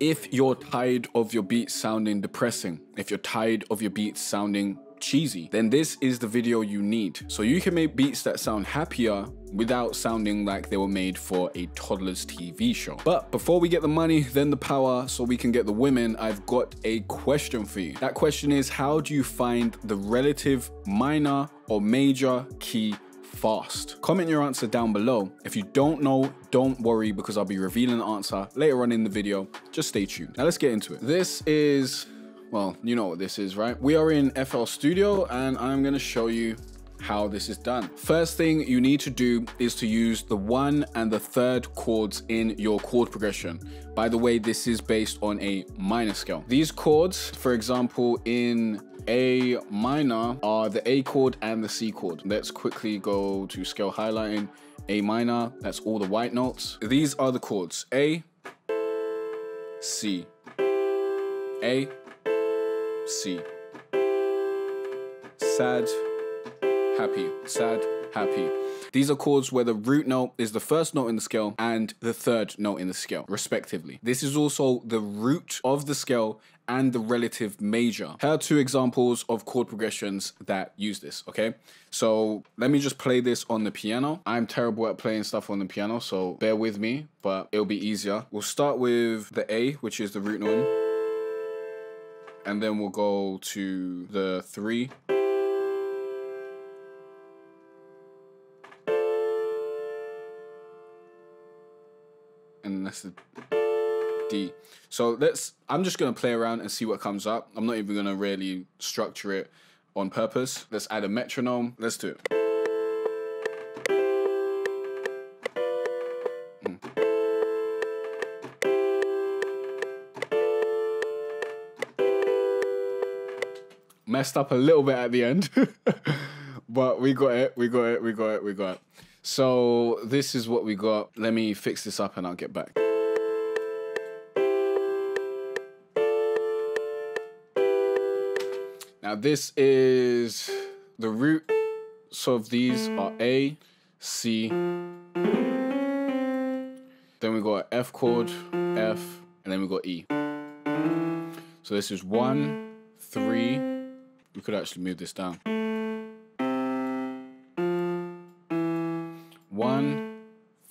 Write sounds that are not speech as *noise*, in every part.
If you're tired of your beats sounding depressing, if you're tired of your beats sounding cheesy, then this is the video you need. So you can make beats that sound happier without sounding like they were made for a toddler's TV show. But before we get the money, then the power, so we can get the women, I've got a question for you. That question is, how do you find the relative minor or major key fast? Comment your answer down below. If you don't know, don't worry because I'll be revealing the answer later on in the video. Just stay tuned. Now let's get into it. This is well, you know what this is, right? We are in FL Studio and I'm gonna show you how this is done. First thing you need to do is to use the one and the third chords in your chord progression. By the way, this is based on a minor scale. These chords, for example, in A minor are the A chord and the C chord. Let's quickly go to scale highlighting. A minor, that's all the white notes. These are the chords, A, C, A, C. Sad, happy, sad, happy. These are chords where the root note is the first note in the scale and the third note in the scale, respectively. This is also the root of the scale and the relative major. Here are two examples of chord progressions that use this, okay? So let me just play this on the piano. I'm terrible at playing stuff on the piano, so bear with me, but it'll be easier. We'll start with the A, which is the root note and then we'll go to the three. And that's the D. So let's, I'm just gonna play around and see what comes up. I'm not even gonna really structure it on purpose. Let's add a metronome. Let's do it. Mm. messed up a little bit at the end, *laughs* but we got it, we got it, we got it, we got it. So this is what we got. Let me fix this up and I'll get back. Now this is the root. So of these are A, C, then we got F chord, F, and then we got E. So this is one, three, we could actually move this down.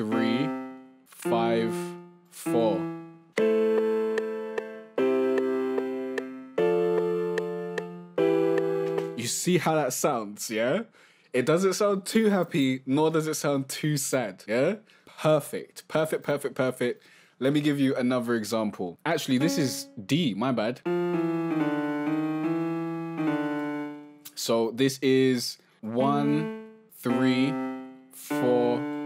Three, five, four. You see how that sounds, yeah? It doesn't sound too happy, nor does it sound too sad, yeah? Perfect, perfect, perfect, perfect. Let me give you another example. Actually, this is D, my bad. So this is one, three, four,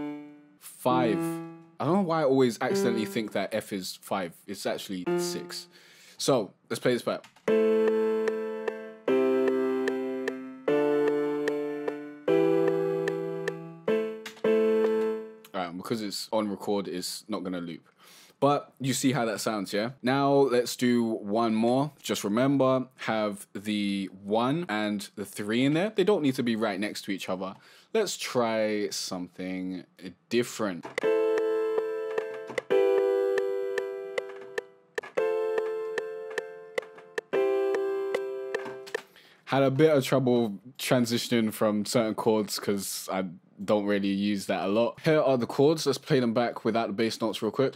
five. Mm. I don't know why I always accidentally think that F is five. It's actually six. So let's play this back. Alright, because it's on record, it's not gonna loop. But you see how that sounds, yeah? Now let's do one more. Just remember, have the one and the three in there. They don't need to be right next to each other. Let's try something different. had a bit of trouble transitioning from certain chords because I don't really use that a lot. Here are the chords. Let's play them back without the bass notes real quick.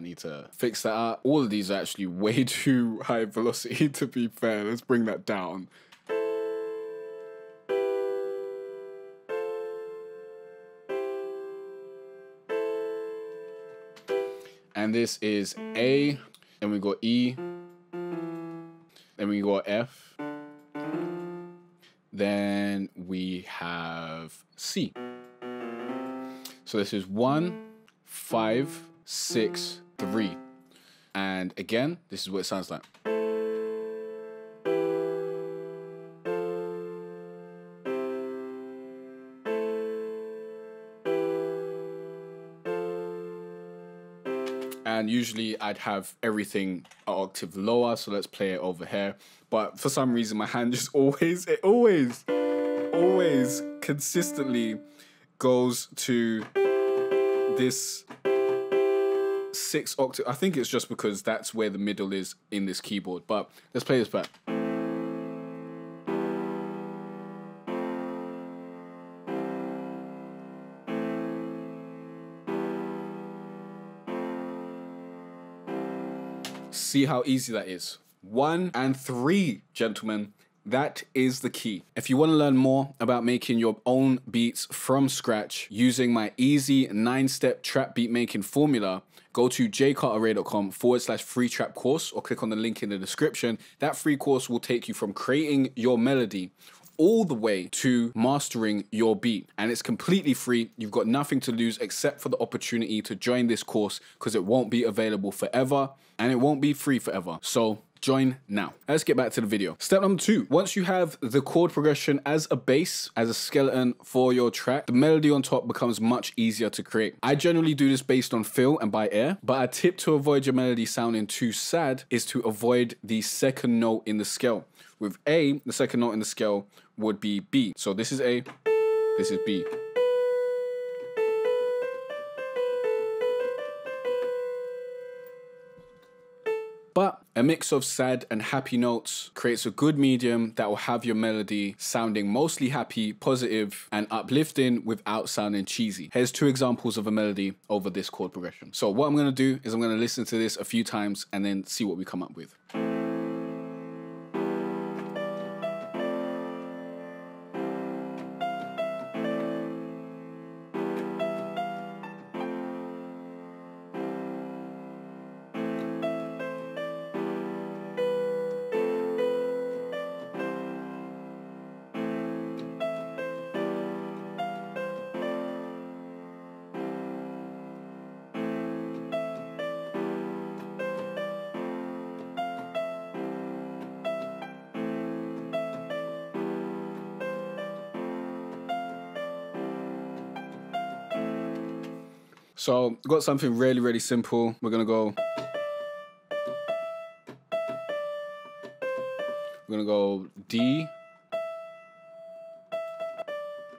I need to fix that up. All of these are actually *laughs* way too high velocity, to be fair. Let's bring that down. And this is A, and we got E, then we got F, then we have C. So this is one, five, six, three. And again, this is what it sounds like. and usually I'd have everything an octave lower, so let's play it over here. But for some reason, my hand *laughs* just always, it always, always consistently goes to this six octave. I think it's just because that's where the middle is in this keyboard. But let's play this back. See how easy that is. One and three, gentlemen. That is the key. If you want to learn more about making your own beats from scratch using my easy nine step trap beat making formula, go to jaycartere.com forward slash free trap course or click on the link in the description. That free course will take you from creating your melody all the way to mastering your beat. And it's completely free. You've got nothing to lose except for the opportunity to join this course because it won't be available forever and it won't be free forever. So join now. Let's get back to the video. Step number two, once you have the chord progression as a base, as a skeleton for your track, the melody on top becomes much easier to create. I generally do this based on feel and by ear, but a tip to avoid your melody sounding too sad is to avoid the second note in the scale. With A, the second note in the scale would be B. So this is A, this is B. a mix of sad and happy notes creates a good medium that will have your melody sounding mostly happy, positive, and uplifting without sounding cheesy. Here's two examples of a melody over this chord progression. So what I'm gonna do is I'm gonna listen to this a few times and then see what we come up with. So got something really, really simple. We're gonna go. We're gonna go D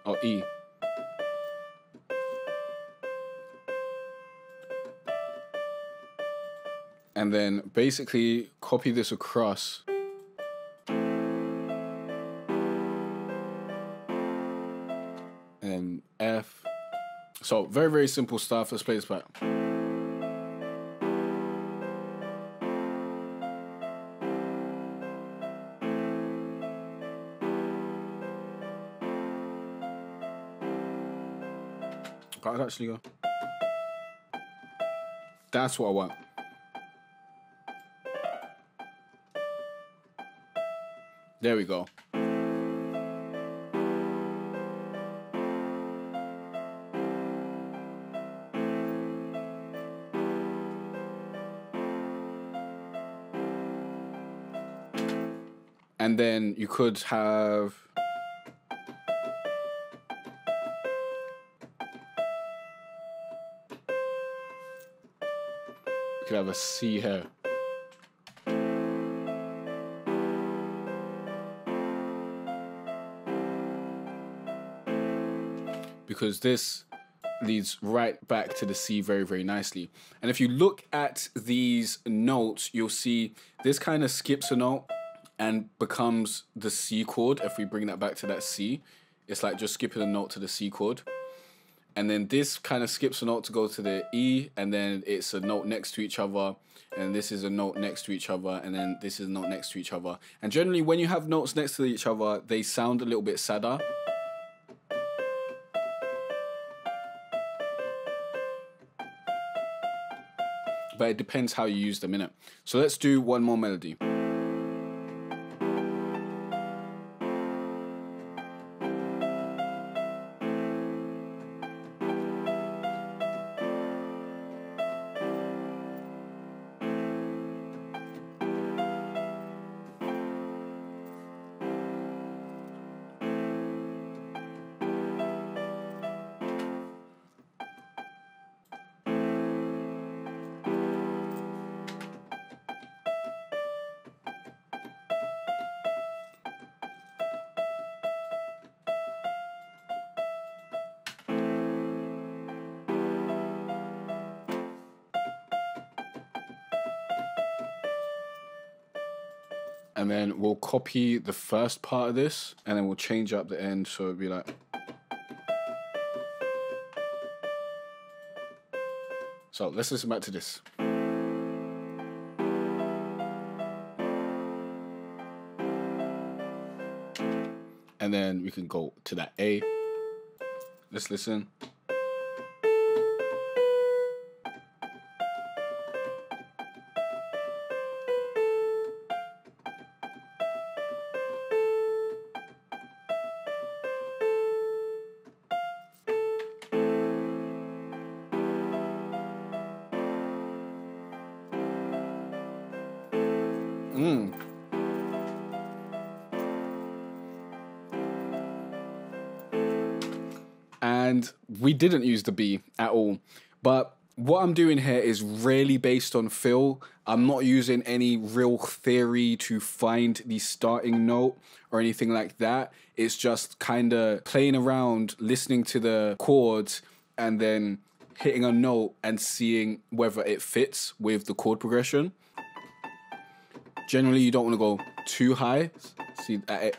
or E. And then basically copy this across. And F so very, very simple stuff. Let's play this back. I'd actually go. That's what I want. There we go. And then you could have you could have a C here. Because this leads right back to the C very, very nicely. And if you look at these notes, you'll see this kind of skips a note and becomes the C chord. If we bring that back to that C, it's like just skipping a note to the C chord. And then this kind of skips a note to go to the E, and then it's a note next to each other, and this is a note next to each other, and then this is a note next to each other. And generally, when you have notes next to each other, they sound a little bit sadder. But it depends how you use them in it. So let's do one more melody. And then we'll copy the first part of this and then we'll change up the end so it'll be like. So let's listen back to this. And then we can go to that A. Let's listen. Mm. And we didn't use the B at all. But what I'm doing here is really based on feel. I'm not using any real theory to find the starting note or anything like that. It's just kind of playing around, listening to the chords, and then hitting a note and seeing whether it fits with the chord progression. Generally, you don't want to go too high. See that it.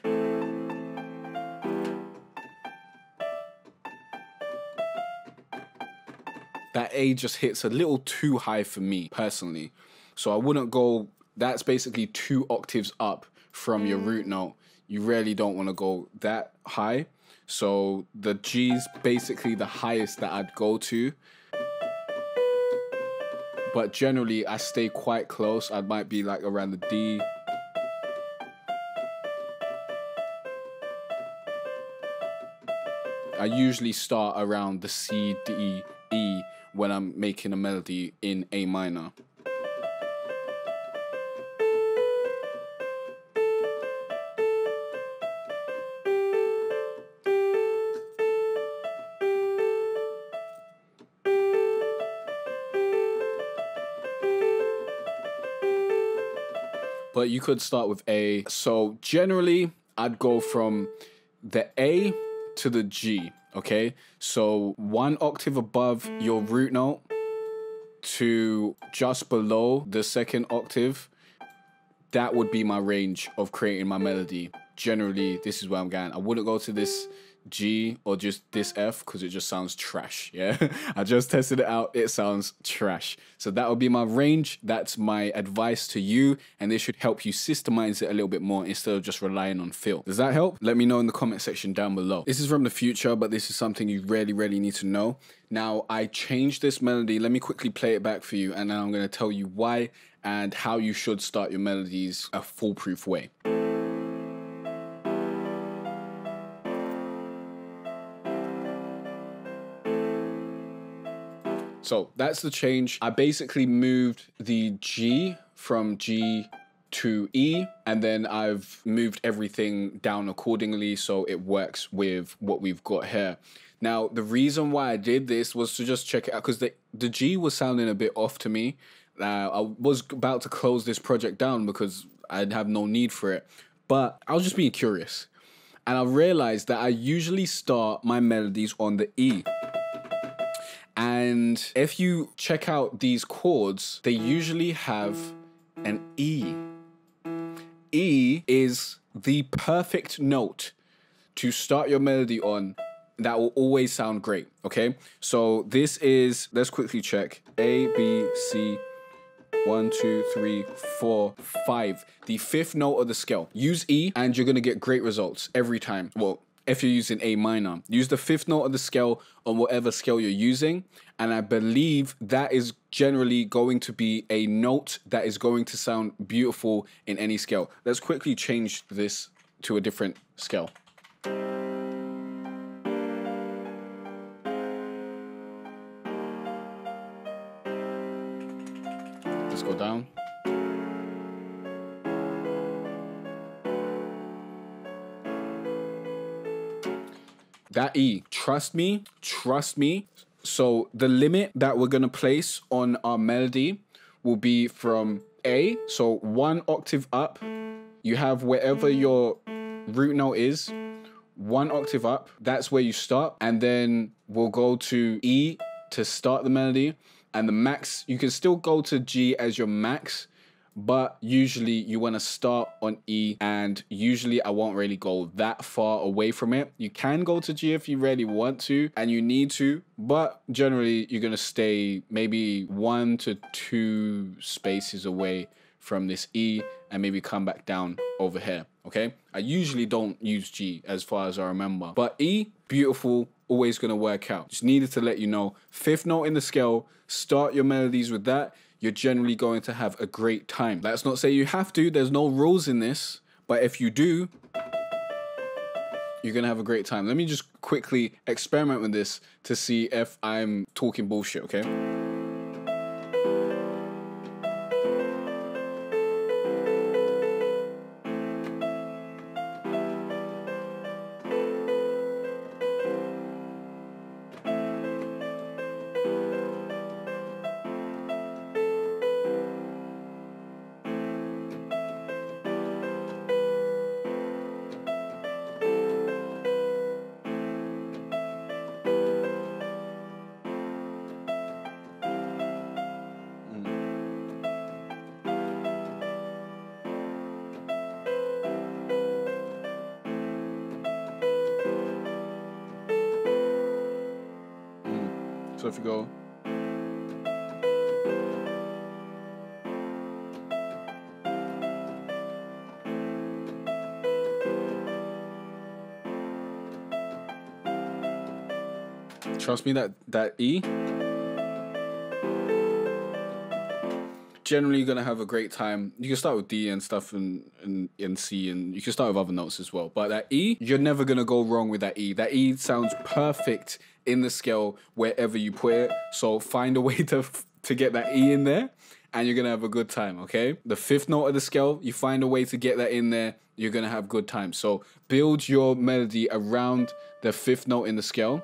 That A just hits a little too high for me personally. So I wouldn't go, that's basically two octaves up from your mm. root note. You really don't want to go that high. So the G's basically the highest that I'd go to but generally I stay quite close. I might be like around the D. I usually start around the C, D, E when I'm making a melody in A minor. But you could start with A. So generally, I'd go from the A to the G, okay? So one octave above your root note to just below the second octave. That would be my range of creating my melody. Generally, this is where I'm going. I wouldn't go to this G or just this F because it just sounds trash. Yeah, *laughs* I just tested it out. It sounds trash. So that would be my range. That's my advice to you, and this should help you systemize it a little bit more instead of just relying on feel. Does that help? Let me know in the comment section down below. This is from the future, but this is something you really, really need to know. Now, I changed this melody. Let me quickly play it back for you, and then I'm going to tell you why and how you should start your melodies a foolproof way. So that's the change. I basically moved the G from G to E, and then I've moved everything down accordingly so it works with what we've got here. Now, the reason why I did this was to just check it out because the, the G was sounding a bit off to me. Uh, I was about to close this project down because I'd have no need for it, but I was just being curious. And I realized that I usually start my melodies on the E. And if you check out these chords, they usually have an E. E is the perfect note to start your melody on that will always sound great, okay? So this is, let's quickly check. A, B, C, one, two, three, four, five. The fifth note of the scale. Use E and you're gonna get great results every time. Well, if you're using A minor. Use the fifth note of the scale on whatever scale you're using. And I believe that is generally going to be a note that is going to sound beautiful in any scale. Let's quickly change this to a different scale. Let's go down. That E, trust me, trust me. So the limit that we're gonna place on our melody will be from A, so one octave up. You have wherever your root note is, one octave up. That's where you start, and then we'll go to E to start the melody. And the max, you can still go to G as your max, but usually you want to start on E and usually I won't really go that far away from it. You can go to G if you really want to and you need to, but generally you're going to stay maybe one to two spaces away from this E and maybe come back down over here. Okay. I usually don't use G as far as I remember, but E, beautiful, always going to work out. Just needed to let you know. Fifth note in the scale, start your melodies with that. You're generally going to have a great time. Let's not say you have to, there's no rules in this, but if you do, you're gonna have a great time. Let me just quickly experiment with this to see if I'm talking bullshit, okay? So if you go. Trust me that that E generally gonna have a great time. You can start with D and stuff and, and and C and you can start with other notes as well. But that E, you're never gonna go wrong with that E. That E sounds perfect in the scale wherever you put it. So find a way *laughs* to to get that E in there and you're gonna have a good time, okay? The fifth note of the scale, you find a way to get that in there, you're gonna have good time. So build your melody around the fifth note in the scale,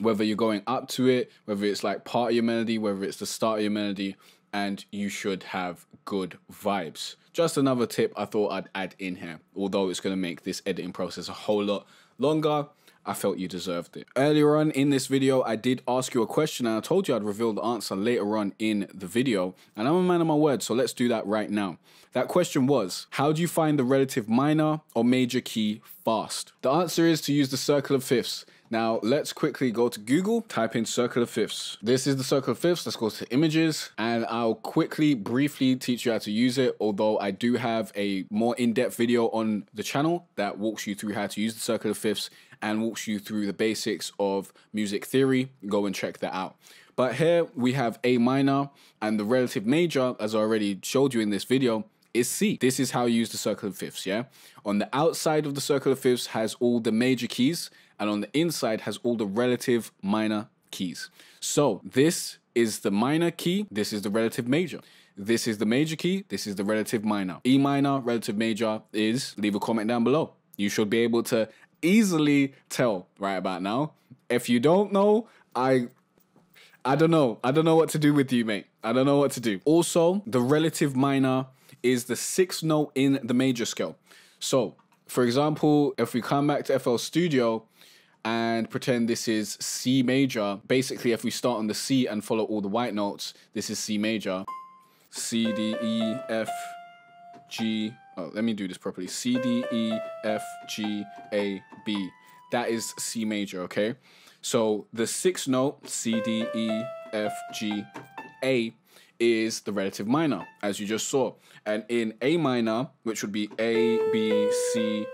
whether you're going up to it, whether it's like part of your melody, whether it's the start of your melody, and you should have good vibes. Just another tip I thought I'd add in here, although it's gonna make this editing process a whole lot longer I felt you deserved it. Earlier on in this video, I did ask you a question and I told you I'd reveal the answer later on in the video. And I'm a man of my word, so let's do that right now. That question was, how do you find the relative minor or major key fast? The answer is to use the circle of fifths. Now, let's quickly go to Google, type in circle of fifths. This is the circle of fifths. Let's go to images and I'll quickly, briefly teach you how to use it. Although I do have a more in-depth video on the channel that walks you through how to use the circle of fifths and walks you through the basics of music theory. Go and check that out. But here we have A minor and the relative major, as I already showed you in this video, is C. This is how you use the circle of fifths, yeah? On the outside of the circle of fifths has all the major keys, and on the inside has all the relative minor keys. So this is the minor key, this is the relative major. This is the major key, this is the relative minor. E minor, relative major is, leave a comment down below. You should be able to easily tell right about now. If you don't know, I I don't know. I don't know what to do with you, mate. I don't know what to do. Also, the relative minor is the sixth note in the major scale. So, for example, if we come back to FL Studio and pretend this is C major, basically if we start on the C and follow all the white notes, this is C major. C, D, E, F, G, oh, let me do this properly. C, D, E, F, G, A, B. That is C major, okay? So the sixth note, C, D, E, F, G, A, is the relative minor, as you just saw. And in A minor, which would be A, B, C,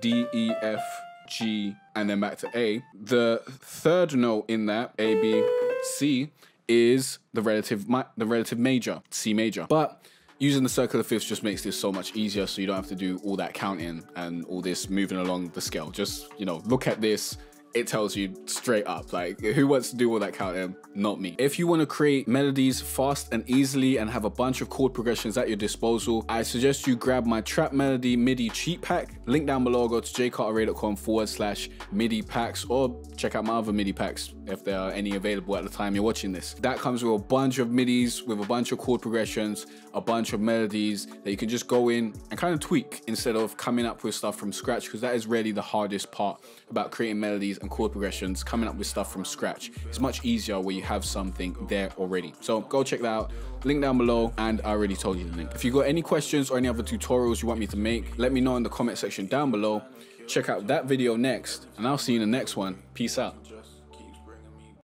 D, E, F, G, and then back to A, the third note in that, A, B, C, is the relative the relative major, C major. But Using the circle of fifths just makes this so much easier so you don't have to do all that counting and all this moving along the scale. Just, you know, look at this, it tells you straight up like who wants to do all that counting not me if you want to create melodies fast and easily and have a bunch of chord progressions at your disposal i suggest you grab my trap melody midi cheat pack link down below go to jaycartere.com forward slash midi packs or check out my other midi packs if there are any available at the time you're watching this that comes with a bunch of midis with a bunch of chord progressions a bunch of melodies that you can just go in and kind of tweak instead of coming up with stuff from scratch because that is really the hardest part about creating melodies and chord progressions, coming up with stuff from scratch. It's much easier where you have something there already. So go check that out. Link down below, and I already told you the link. If you got any questions or any other tutorials you want me to make, let me know in the comment section down below. Check out that video next, and I'll see you in the next one. Peace out.